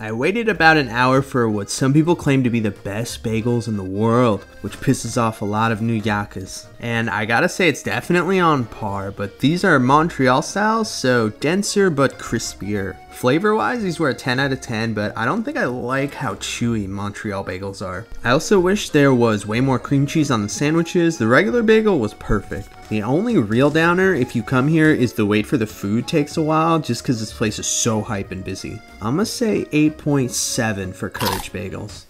I waited about an hour for what some people claim to be the best bagels in the world, which pisses off a lot of New Yorkers. And I gotta say it's definitely on par, but these are Montreal styles, so denser but crispier. Flavor wise, these were a 10 out of 10, but I don't think I like how chewy Montreal bagels are. I also wish there was way more cream cheese on the sandwiches. The regular bagel was perfect. The only real downer if you come here is the wait for the food takes a while just because this place is so hype and busy. I'm gonna say 8.7 for Courage Bagels.